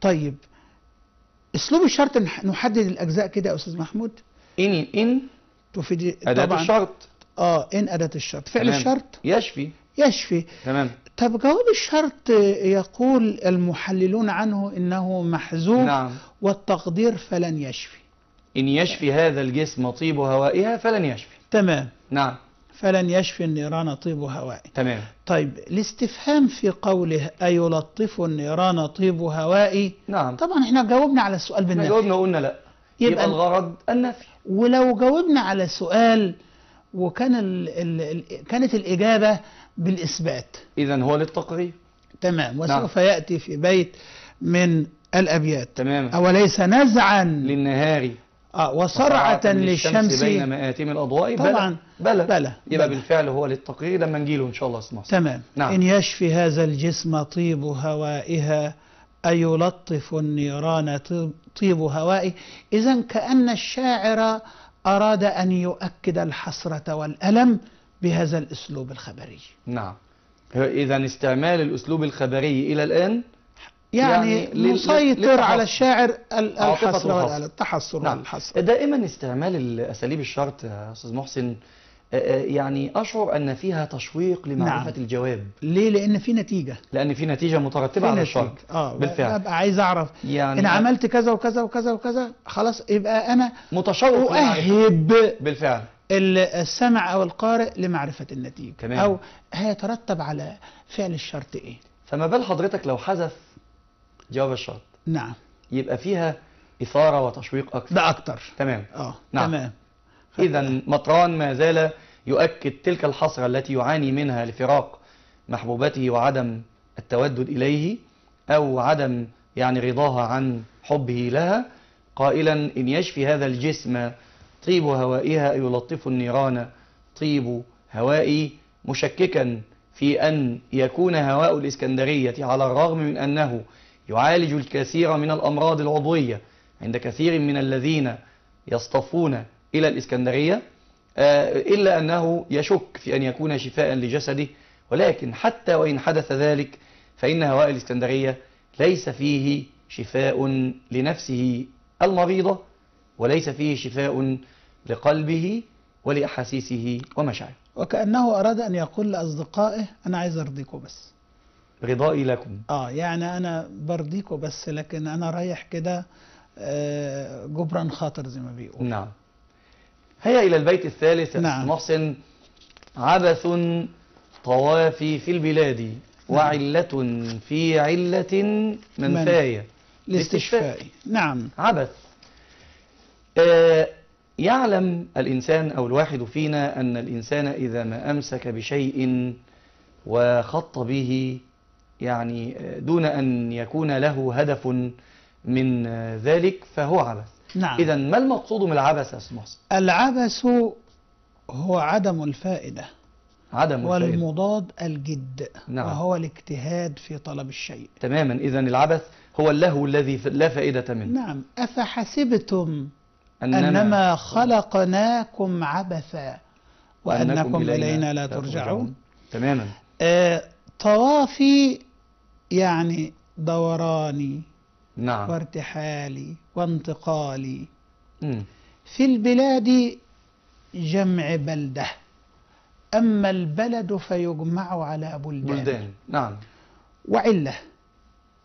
طيب. أسلوب الشرط نح- نحدد الأجزاء كده يا أستاذ محمود. إن إن. تفيد طبعا. الشرط. آه إن أداة الشرط. فعل تمام. الشرط. يشفي. يشفي. تمام. طب جواب الشرط يقول المحللون عنه إنه محذوف نعم. والتقدير فلن يشفي. إن يشفي هذا الجسم طيب هوائها فلن يشفي. تمام. نعم. فلن يشفي النيران طيب هوائي تمام. طيب الاستفهام في قوله أيلطف النيران طيب هوائي؟ نعم. طبعا إحنا جاوبنا على السؤال بالنفي. جاوبنا وقلنا لا. يبقى يبقى الغرض النفي. ولو جاوبنا على سؤال وكان ال ال ال كانت الإجابة بالإثبات إذا هو للتقرير تمام نعم. وسوف يأتي في بيت من الأبيات تمام أوليس نزعا للنهار آه وصرعة للشمس بين مآتم الأضواء. طبعا. بلى بلى. يبقى. بالفعل هو للتقرير لما نجيله إن شاء الله اسمه تمام نعم. إن يشفي هذا الجسم طيب هوائها أيلطف النيران طيب- طيب هوائي إذا كأن الشاعر أراد أن يؤكد الحسرة والألم بهذا الأسلوب الخبري. نعم. إذا استعمال الأسلوب الخبري إلى الآن يعني, يعني مسيطر. على الشاعر ال- عاطفة الحسرة الحسر. والألم التحسر نعم. والحسرة دائما استعمال الأساليب الشرط يا أستاذ محسن آه، آه، يعني أشعر أن فيها تشويق لمعرفة نعم. الجواب. ليه؟ لأن في نتيجة. لأن في نتيجة مترتبة في على الشرط. آه بالفعل. ببقى عايز أعرف. يعني إن عملت كذا وكذا وكذا وكذا خلاص يبقى أنا متشوق أؤهب بالفعل. ال- السمع أو القارئ لمعرفة النتيجة تمام. أو هيترتب على فعل الشرط إيه. فما بال حضرتك لو حذف جواب الشرط؟ نعم. يبقى فيها إثارة وتشويق أكثر. ده أكتر. تمام. آه نعم. تمام. إذا مطران ما زال يؤكد تلك الحسرة التي يعاني منها لفراق محبوبته وعدم التودد إليه أو عدم يعني رضاها عن حبه لها قائلا إن يشفي هذا الجسم طيب هوائها يلطف النيران. طيب هوائي مشككا في أن يكون هواء الإسكندرية على الرغم من أنه يعالج الكثير من الأمراض العضوية. عند كثير من الذين يصطفون إلى الإسكندرية آه، إلا أنه يشك في أن يكون شفاء لجسده. ولكن حتى وإن حدث ذلك فإن هواء الإسكندرية ليس فيه شفاء لنفسه المريضة. وليس فيه شفاء لقلبه ولأحاسيسه ومشاعره. وكأنه أراد أن يقول لأصدقائه أنا عايز أرضيكم بس. رضائي لكم. آه يعني أنا برضيكم بس لكن أنا رايح كده آه، جبران خاطر زي ما بيقول نعم. هيا إلى البيت الثالث. نعم. محسن عبث طوافي في البلاد وعلة في علة منفاية الاستشفاء. نعم. عبث. آه، يعلم الإنسان أو الواحد فينا أن الإنسان إذا ما أمسك بشيء وخط به يعني آه، دون أن يكون له هدف من آه، ذلك فهو عبث. نعم. إذا ما المقصود من العبث يا أستاذ محسن؟ العبث هو عدم الفائدة عدم الفائدة. والمضاد الجد نعم. وهو الاجتهاد في طلب الشيء. تماما. إذا العبث هو اللهو الذي لا فائدة منه. نعم. أفحسبتم أنما خلقناكم عبثا وأنكم إلينا لا ترجعون. تماما. آه طوافي يعني دوراني نعم. وارتحالي وانتقالي. في البلاد جمع بلدة أما البلد فيجمع على بلدان, بلدان. نعم. وعلة.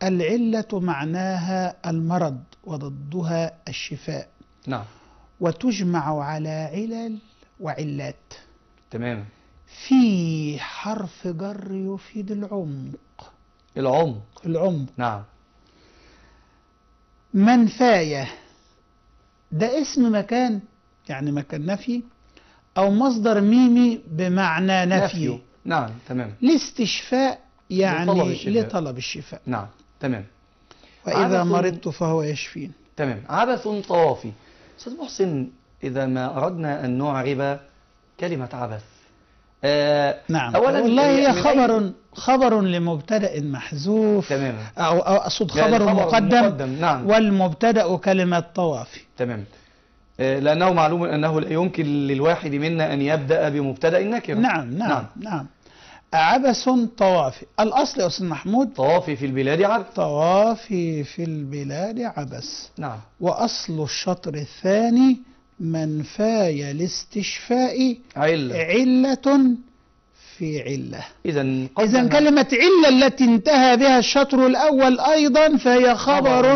العلة معناها المرض وضدها الشفاء. نعم. وتجمع على علل وعلات. تماما في حرف جر يفيد العمق. العمق. العمق. نعم. منفاية ده اسم مكان يعني مكان نفي أو مصدر ميمي بمعنى نفي. نعم تمام. لاستشفاء يعني لطلب الشفاء. لطلب الشفاء. نعم تمام. وإذا. مرضت فهو يشفين. تمام. عبث طوافي. أستاذ محسن إذا ما أردنا أن نعرب كلمة عبث. آه نعم. أولا والله هي خبر خبر لمبتدأ محذوف. تماما أو, أو أقصد يعني خبر مقدم, مقدم نعم. والمبتدأ كلمة طوافي تمام. آه، لأنه معلوم أنه لا يمكن للواحد منا أن يبدأ بمبتدأ نكرة نعم نعم نعم, نعم. عبث طوافي. الأصل يا أستاذ محمود طوافي في البلاد عبث طوافي في البلاد عبث نعم. وأصل الشطر الثاني منفاي الاستشفاء علة. علة في علة. إذا إذا كلمة علة التي انتهى بها الشطر الأول أيضا فهي خبر.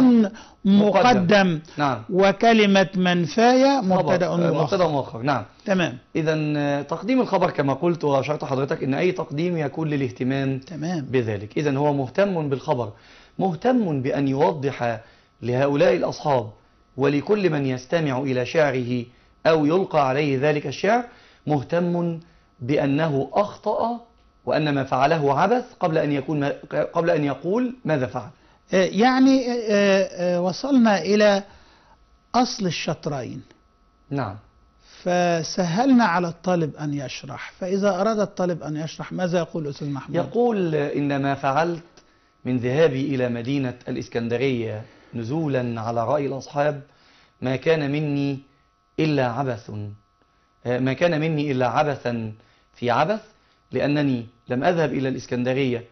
مقدم. نعم. وكلمة منفاية مبتدأ آه، مؤخر مبتدأ مؤخر. نعم. تمام. إذا تقديم الخبر كما قلت وأشرت حضرتك أن أي تقديم يكون للاهتمام تمام. بذلك. إذا هو مهتم بالخبر مهتم بأن يوضح لهؤلاء الأصحاب ولكل من يستمع إلى شعره أو يلقى عليه ذلك الشعر مهتم بأنه أخطأ وأن ما فعله عبث قبل أن يكون قبل أن يقول ماذا فعل. آه، يعني آه، آه، وصلنا إلى أصل الشطرين. نعم. فسهلنا على الطالب أن يشرح. فإذا أراد الطالب أن يشرح ماذا يقول أستاذ محمود؟ يقول إن ما فعلت من ذهابي إلى مدينة الإسكندرية نزولا على رأي الأصحاب ما كان مني إلا عبث. آه، ما كان مني إلا عبثا في عبث لأنني لم أذهب إلى الإسكندرية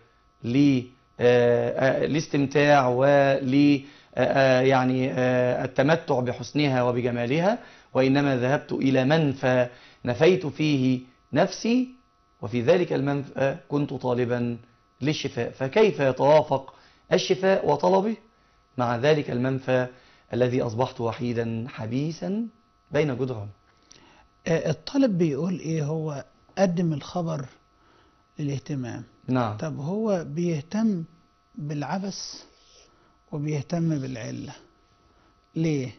ل آه، آه، لاستمتاع ول آه، يعني آه، التمتع بحسنها وبجمالها وإنما ذهبت إلى منفى نفيت فيه نفسي وفي ذلك المنفى كنت طالبا للشفاء. فكيف يتوافق الشفاء وطلبه؟ مع ذلك المنفى الذي أصبحت وحيدا حبيسا بين جدران آه، الطالب بيقول إيه؟ هو قدم الخبر للاهتمام. نعم. طب هو بيهتم بالعبث وبيهتم بالعلة. ليه؟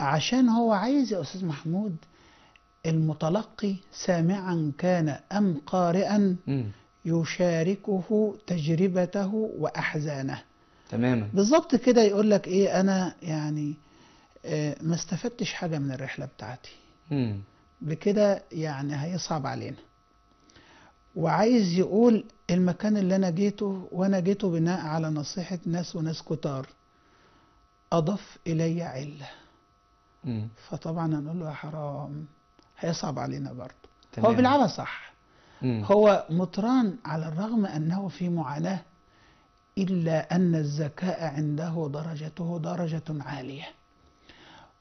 عشان هو عايز يا أستاذ محمود المتلقي سامعا كان أم قارئا. يشاركه تجربته وأحزانه. تماما. بالظبط كده يقول لك إيه أنا يعني آه، ما استفدتش حاجة من الرحلة بتاعتي. بكده يعني هيصعب علينا. وعايز يقول المكان اللي أنا جيته وأنا جيته بناء على نصيحة ناس وناس كتار اضاف إلي علة مم. فطبعا هنقول له يا حرام هيصعب علينا برضه هو. بيلعبها صح مم. هو مطران على الرغم أنه في معاناة إلا أن الذكاء عنده درجته درجة عالية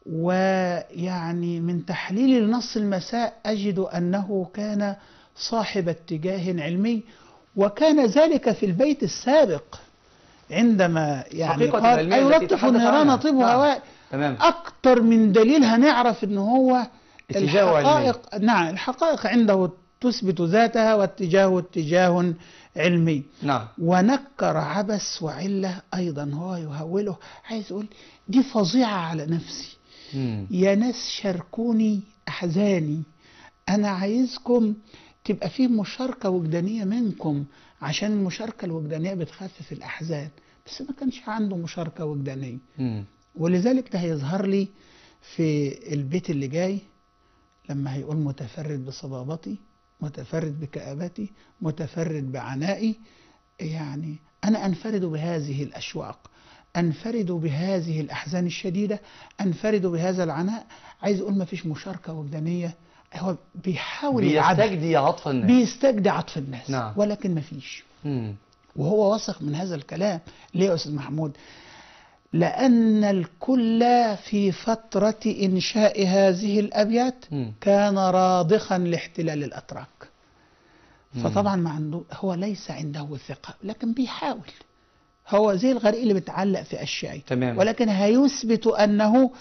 ويعني من تحليل نص المساء أجد أنه كان صاحب اتجاه علمي وكان ذلك في البيت السابق عندما يعني قال يلطف النيران. طيب. هواء أكتر من دليل هنعرف أن هو اتجاهه علمي. الحقائق نعم الحقائق عنده تثبت ذاتها واتجاهه اتجاه علمي نعم ونكر عبث وعلة أيضا هو يهوله عايز يقول دي فظيعة على نفسي مم. يا ناس شاركوني أحزاني أنا عايزكم تبقى في مشاركة وجدانية منكم عشان المشاركة الوجدانية بتخفف الأحزان. بس ما كانش عنده مشاركة وجدانية. مم. ولذلك ده هيظهر لي في البيت اللي جاي لما هيقول متفرد بصبابتي متفرد بكآبتي متفرد بعنائي. يعني أنا أنفرد بهذه الأشواق أنفرد بهذه الأحزان الشديدة أنفرد بهذا العناء. عايز أقول ما فيش مشاركة وجدانية هو بيحاول بيستجدي عطف الناس بيستجدي عطف الناس نعم. ولكن ما فيش مم. وهو واثق من هذا الكلام ليه يا أستاذ محمود لأن الكل في فترة إنشاء هذه الأبيات مم. كان راضخا لاحتلال الأتراك. فطبعا ما عنده هو ليس عنده ثقة لكن بيحاول هو زي الغريق اللي بيتعلق في أشياء تمام. ولكن هيثبت أنه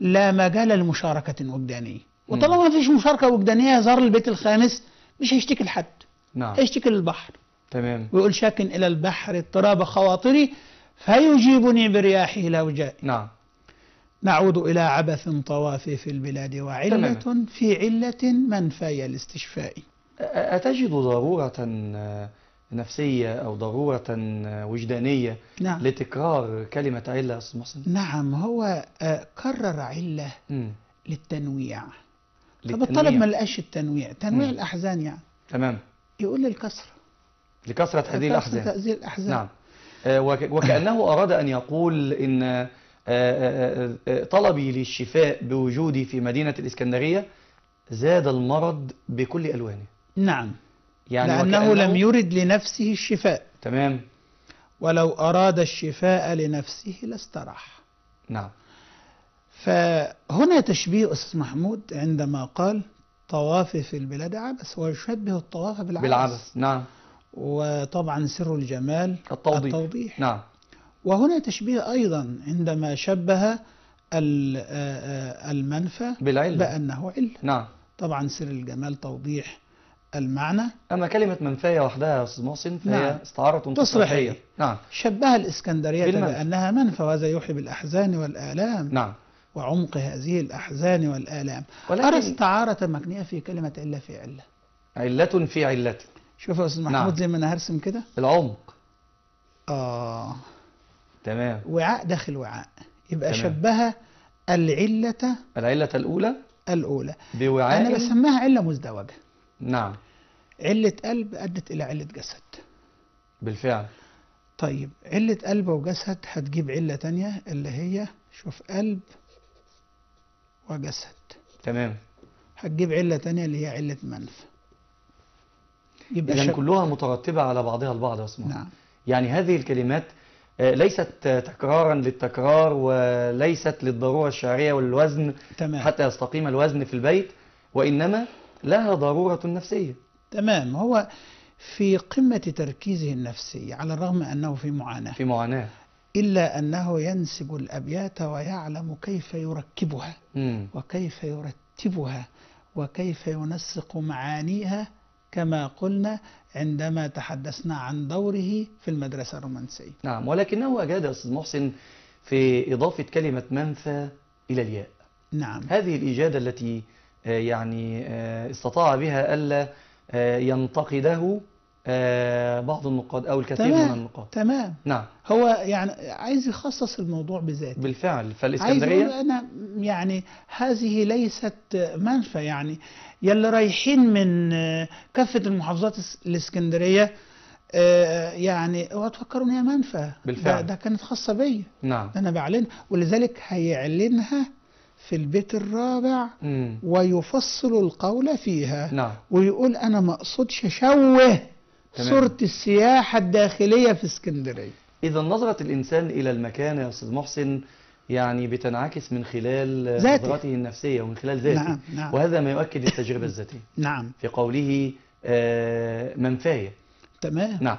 لا مجال لمشاركة وجدانية وطالما ما فيش مشاركة وجدانية يظهر البيت الخامس مش هيشتكي لحد. نعم. هيشتكي للبحر. تمام. ويقول شاكن إلى البحر اضطراب خواطري فيجيبني برياحه الأوجاء نعم. نعود إلى عبث طوافي في البلاد وعلة تماما. في علة منفي الاستشفاء. أتجد ضرورة آه، نفسية أو ضرورة آه، وجدانية نعم. لتكرار كلمة علة أستاذ محسن؟ نعم هو آه، كرر علة مم. للتنويع. طب. الطلب ما لقاش التنويع. تنويع مم. الأحزان يعني. تمام. يقول الكسرة. لكثرة هذه الأحزان. هذه الأحزان. نعم. آه، وك- وكأنه أراد أن يقول إن آه، آه، طلبي للشفاء بوجودي في مدينة الإسكندرية زاد المرض بكل ألوانه. نعم. يعني لأنه وكأنه- لم يرد لنفسه الشفاء. تمام. ولو أراد الشفاء لنفسه لاستراح. نعم. فهنا تشبيه أستاذ محمود عندما قال طوافي في البلاد عبث ويشبه الطواف بالعبث. بالعبث نعم. وطبعا سر الجمال التوضيح. التوضيح. نعم. وهنا تشبيه أيضا عندما شبه آه، المنفى بالعلة. بأنه علة. نعم. طبعا سر الجمال توضيح المعنى. أما كلمة منفية وحدها يا أستاذ محسن فهي نعم. استعارة. تصريحية نعم. شبه الإسكندرية بالمنفى. بأنها منفى وهذا يوحي بالأحزان والآلام. نعم. وعمق هذه الأحزان والآلام. أرى استعارة مكنية في كلمة علة في علة. علة في علة. شوف يا أستاذ نعم. محمود زي ما أنا هرسم كده. العمق. آه. تمام. وعاء داخل وعاء. يبقى تمام. شبه العلة. العلة الأولى؟ الأولى. بوعاء أنا بسميها علة مزدوجة. نعم. علة قلب أدت إلى علة جسد. بالفعل. طيب علة قلب وجسد هتجيب علة تانية اللي هي شوف قلب وجسد. تمام. هتجيب علة تانية اللي هي علة منف. يبقى شب... كلها مترتبة على بعضها البعض يا. نعم. يعني هذه الكلمات آه، ليست تكرارا للتكرار وليست للضرورة الشعرية والوزن تمام. حتى يستقيم الوزن في البيت وإنما لها ضرورة نفسية. تمام. هو في قمة تركيزه النفسي على الرغم أنه في معاناة. في معاناة. إلا أنه ينسج الأبيات ويعلم كيف يركبها. وكيف يرتبها وكيف ينسق معانيها كما قلنا عندما تحدثنا عن دوره في المدرسة الرومانسية. نعم ولكنه أجاد أستاذ محسن في إضافة كلمة منفى إلى الياء. نعم. هذه الإجادة التي آه، يعني آه، استطاع بها ألا آه، ينتقده بعض النقاد أو الكثير من تمام النقاد. تمام. نعم. هو يعني عايز يخصص الموضوع بذاته. بالفعل فالإسكندرية أنا يعني هذه ليست منفى يعني. يلي رايحين من آه، كافة المحافظات الإسكندرية آه، يعني اوعوا تفكروا ان هي منفى بالفعل. ده, ده كانت خاصة بيا نعم. أنا بعلن. ولذلك هيعلنها في البيت الرابع مم. ويفصل القول فيها. نعم. ويقول أنا ما أقصدش اشوه. صورة السياحة الداخلية في اسكندرية. إذا نظرة الإنسان إلى المكان يا أستاذ محسن يعني بتنعكس من خلال. نظرته النفسية ومن خلال ذاته نعم نعم. وهذا ما يؤكد التجربة الذاتية. نعم. في قوله آه، منفاية. تمام. نعم.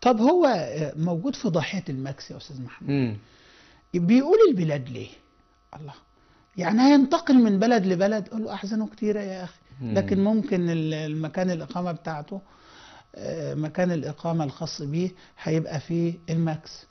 طب هو آه، موجود في ضاحية الماكس يا أستاذ محمد. مم. بيقول البلاد ليه؟ الله. يعني هينتقل من بلد لبلد قول له أحزانه كتيرة يا أخي. لكن ممكن ال- المكان الإقامة بتاعته مكان الإقامة الخاص بيه هيبقى فيه المكس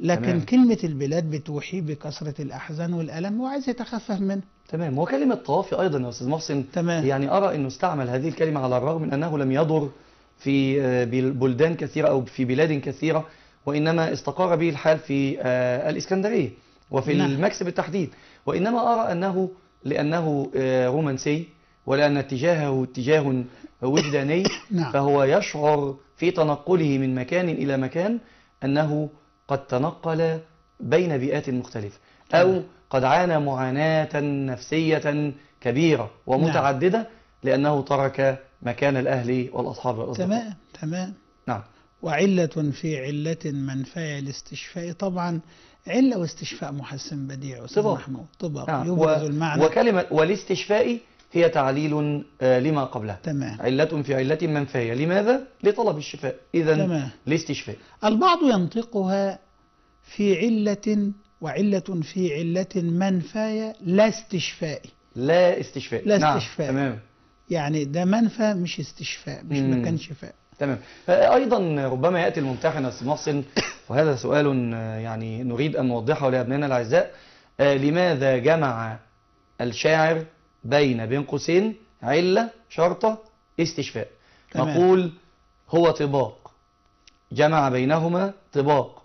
لكن تمام. كلمة البلاد بتوحي بكثرة الأحزان والألم وعايز يتخفف منه. تمام. وكلمة طوافي أيضا يا أستاذ محسن. تمام. يعني أرى أنه استعمل هذه الكلمة على الرغم من أنه لم يدر في آه، بل- بلدان كثيرة أو في بلاد كثيرة وإنما استقر به الحال في آه، الإسكندرية وفي نعم. المكس بالتحديد. وإنما أرى أنه لأنه آه، رومانسي ولأن اتجاهه اتجاه وجداني نعم. فهو يشعر في تنقله من مكان إلى مكان أنه قد تنقل بين بيئات مختلفة أو تمام. قد عانى معاناة نفسية كبيرة ومتعددة لأنه ترك مكان الأهل والأصحاب والأصدقاء. تمام تمام. نعم. وعلة في علة منفية الاستشفاء طبعا علة واستشفاء محسن بديع أستاذ طباق. محمود. طبق نعم. يبرز المعنى. وكلمة والاستشفاء هي تعليل آه، لما قبلها. تمام. علة في علة منفية. لماذا؟ لطلب الشفاء. إذا تمام. الاستشفاء البعض ينطقها في علة وعلة في علة منفاية لا استشفاء. لا استشفاء. لا نعم. استشفاء. تمام. يعني ده منفى مش استشفاء مش مم. مكان شفاء. تمام. أيضا ربما يأتي الممتحن أستاذ محسن. وهذا سؤال آه، يعني نريد أن نوضحه لأبنائنا الأعزاء. آه، لماذا جمع الشاعر بين بين قوسين علة شرطة استشفاء. تمام. نقول هو طباق. جمع بينهما طباق.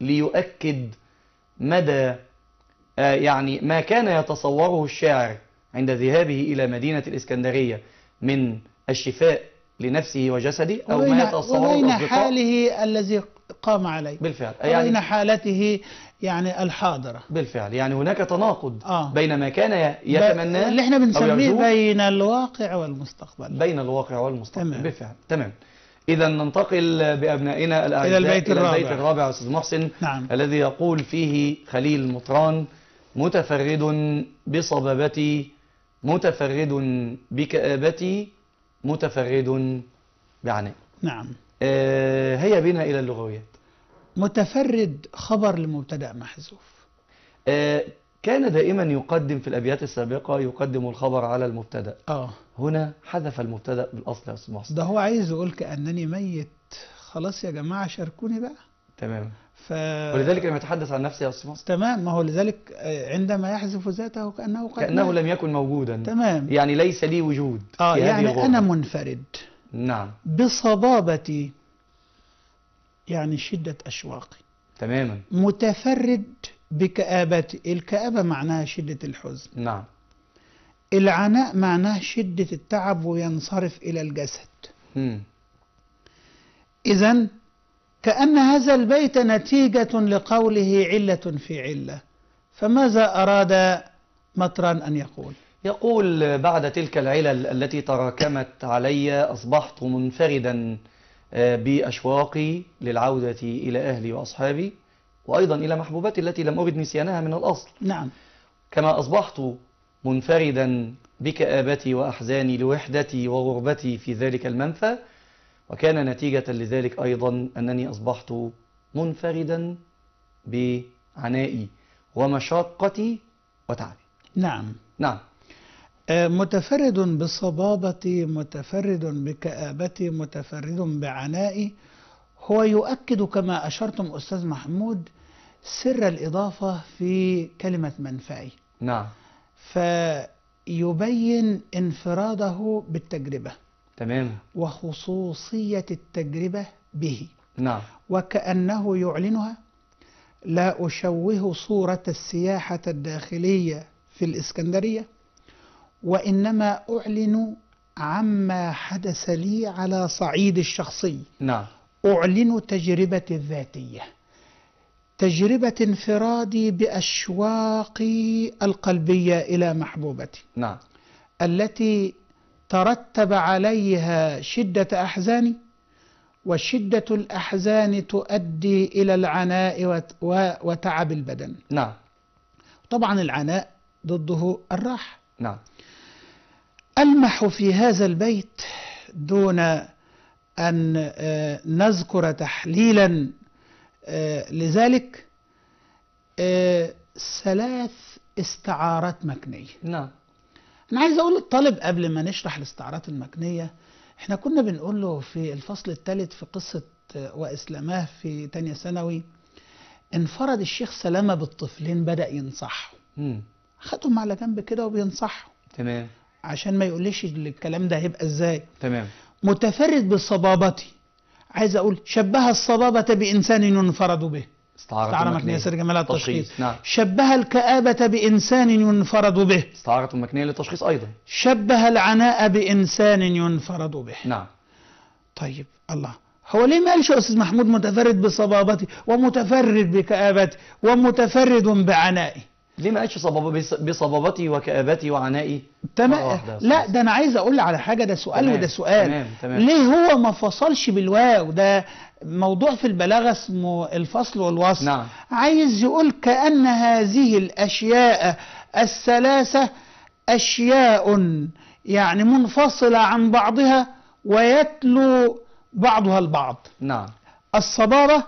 ليؤكد مدى آه، يعني ما كان يتصوره الشاعر عند ذهابه إلى مدينة الإسكندرية من الشفاء لنفسه وجسده أو ما وبين, يتصوره وبين حاله الذي قام عليه. بالفعل. وبين يعني حالته يعني الحاضرة. بالفعل. يعني هناك تناقض آه. بين ما كان يتمناه اللي إحنا بنسميه بين الواقع والمستقبل. بين الواقع والمستقبل. تمام. بالفعل. تمام. إذا ننتقل بأبنائنا الأعزاء البيت إلى الرابع. البيت الرابع أستاذ محسن نعم. الذي يقول فيه خليل مطران متفرد بصبابتي متفرد بكآبتي متفرد بعناء. نعم. آه هيا بنا إلى اللغويات. متفرد خبر لمبتدأ محذوف. آه كان دائما يقدم في الأبيات السابقة يقدم الخبر على المبتدأ. آه. هنا حذف المبتدأ بالأصل يا أستاذ محسن. ده هو عايز يقول كأنني ميت. خلاص يا جماعة شاركوني بقى. تمام. ف ولذلك لم يتحدث عن نفسه محسن تمام ما هو لذلك آه، عندما يحذف ذاته كأنه قد كأنه. لم يكن موجودا. تمام. يعني ليس لي وجود آه هذه يعني الغرفة. أنا منفرد. نعم. بصبابتي يعني شدة أشواقي تماما. متفرد بكآبتي. الكآبة معناها شدة الحزن. نعم. العناء معناه شدة التعب وينصرف إلى الجسد. إذا كأن هذا البيت نتيجة لقوله علة في علة. فماذا أراد مطرا أن يقول؟ يقول بعد تلك العلل التي تراكمت علي أصبحت منفردا آه، بأشواقي للعودة إلى أهلي وأصحابي وأيضا إلى محبوبتي التي لم أرد نسيانها من الأصل. نعم. كما أصبحت منفردا بكآبتي وأحزاني لوحدتي وغربتي في ذلك المنفى وكان نتيجة لذلك أيضا أنني أصبحت منفردا بعنائي ومشقتي وتعبي. نعم. نعم. آه، متفرد بصبابتي متفرد بكآبتي متفرد بعنائي. هو يؤكد كما أشرتم أستاذ محمود سر الإضافة في كلمة منفعي. نعم. فيبين انفراده بالتجربة. تمام. وخصوصية التجربة به. نعم. وكأنه يعلنها لا أشوه صورة السياحة الداخلية في الإسكندرية وإنما أعلن عما حدث لي على صعيد الشخصي. نعم. أعلن تجربتي الذاتية تجربة انفرادي بأشواقي القلبية إلى محبوبتي. نعم. التي ترتب عليها شدة أحزاني وشدة الأحزان تؤدي إلى العناء وتعب البدن. نعم. طبعا العناء ضده الراحة. نعم. ألمح في هذا البيت دون أن آه، نذكر تحليلا آه، لذلك آه، ثلاث استعارات مكنية. نعم. أنا عايز أقول للطالب قبل ما نشرح الاستعارات المكنية إحنا كنا بنقول له في الفصل الثالث في قصة آه، وإسلاماه في تانية ثانوي انفرد الشيخ سلامة بالطفلين بدأ ينصحهم. خدهم على جنب كده وبينصحهم تمام. عشان ما يقوليش الكلام ده هيبقى إزاي. تمام. متفرد بصبابتي عايز أقول شبه الصبابة بإنسان ينفرد به. استعارة مكنية. سر جمالها التشخيص نعم. شبه الكآبة بإنسان ينفرد به. استعارة مكنية للتشخيص أيضا. شبه العناء بإنسان ينفرد به. نعم. طيب الله. هو ليه ما قالش يا أستاذ محمود متفرد بصبابتي ومتفرد بكآبتي ومتفرد بعنائي؟ ليه ما قالش بصبابتي وكآبتي وعنائي؟ تمام. لا. ده أنا عايز أقول على حاجة ده سؤال تمام، وده سؤال. تمام، تمام. ليه هو ما فصلش بالواو ده؟ موضوع في البلاغة اسمه الفصل والوصل نعم. عايز يقول كأن هذه الأشياء الثلاثة أشياء يعني منفصلة عن بعضها ويتلو بعضها البعض نعم الصبابة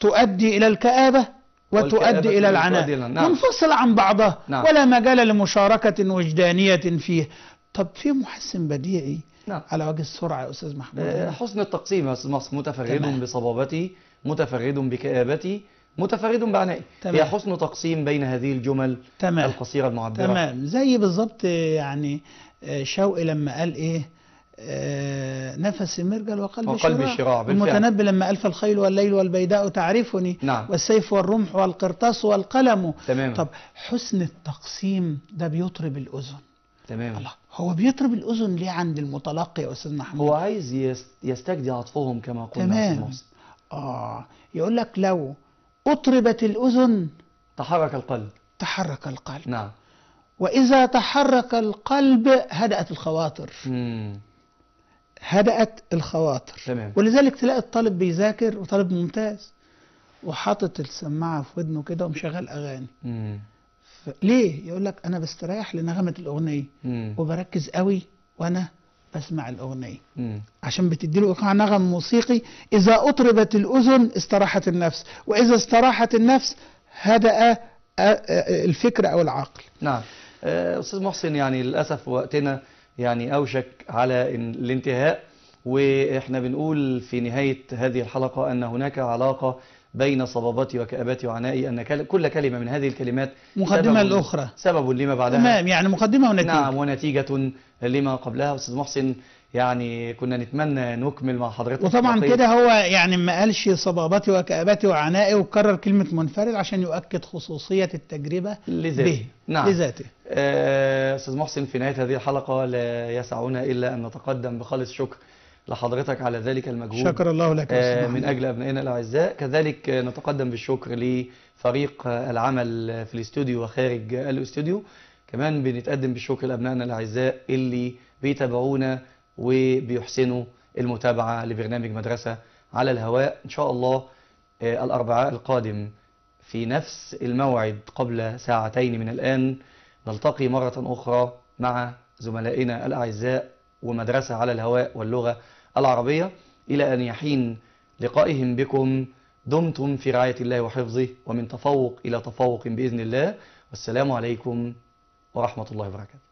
تؤدي إلى الكآبة والكآبة وتؤدي إلى العناء إلى- نعم. منفصلة عن بعضها نعم. ولا مجال لمشاركة وجدانية فيه طب في محسن بديعي نعم. على وجه السرعة يا أستاذ محمود. آه، حسن التقسيم يا أستاذ مصر. متفرد تمام. بصبابتي متفرد بكآبتي متفرد بعنائي تمام. هي حسن تقسيم بين هذه الجمل تمام. القصيرة المعبرة. تمام. زي بالظبط يعني آه، شوقي لما قال إيه؟ آه، نفس مرجل وقلب وقلب شراع بالفعل. المتنبي لما ألف الخيل والليل والبيداء تعرفني. نعم. والسيف والرمح والقرطاس والقلم. تمام. طب حسن التقسيم ده بيطرب الأذن. تمام. الله. هو بيطرب الأذن ليه عند المتلقي يا أستاذ محمود؟ هو عايز يست- يستجدي عطفهم كما قلنا تمام. آه يقول لك لو أطربت الأذن تحرك القلب. تحرك القلب. نعم. وإذا تحرك القلب هدأت الخواطر. مم. هدأت الخواطر. تمام. ولذلك تلاقي الطالب بيذاكر وطالب ممتاز وحاطط السماعة في ودنه كده ومشغل أغاني. مم. ليه؟ يقول لك أنا بستريح لنغمة الأغنية مم. وبركز قوي وأنا بسمع الأغنية مم. عشان بتديله إيقاع نغم موسيقي إذا أطربت الأذن استراحت النفس وإذا استراحت النفس هدأ آ- آ- الفكر أو العقل نعم آه، أستاذ محسن يعني للأسف وقتنا يعني أوشك على الانتهاء وإحنا بنقول في نهاية هذه الحلقة أن هناك علاقة بين صبابتي وكآبتي وعنائي أن كل- كل كلمة من هذه الكلمات مقدمة سبب- الأخرى. سبب لما بعدها. تمام يعني مقدمة ونتيجة. نعم ونتيجة لما قبلها. أستاذ محسن يعني كنا نتمنى نكمل مع حضرتك. وطبعا كده هو يعني ما قالش صبابتي وكآبتي وعنائي وكرر كلمة منفرد عشان يؤكد خصوصية التجربة لذاته. به. نعم. لذاته. آه، أستاذ محسن في نهاية هذه الحلقة لا يسعنا إلا أن نتقدم بخالص شكر. لحضرتك على ذلك المجهود. شكر الله لك آه، من. أجل أبنائنا الأعزاء. كذلك نتقدم بالشكر لفريق العمل في الاستوديو وخارج الاستوديو. كمان بنتقدم بالشكر لأبنائنا الأعزاء اللي بيتابعونا وبيحسنوا المتابعة لبرنامج مدرسة على الهواء. إن شاء الله آه، الأربعاء القادم في نفس الموعد قبل ساعتين من الآن نلتقي مرة أخرى مع زملائنا الأعزاء ومدرسة على الهواء واللغة العربية إلى أن يحين لقائهم بكم دمتم في رعاية الله وحفظه ومن تفوق إلى تفوق بإذن الله والسلام عليكم ورحمة الله وبركاته.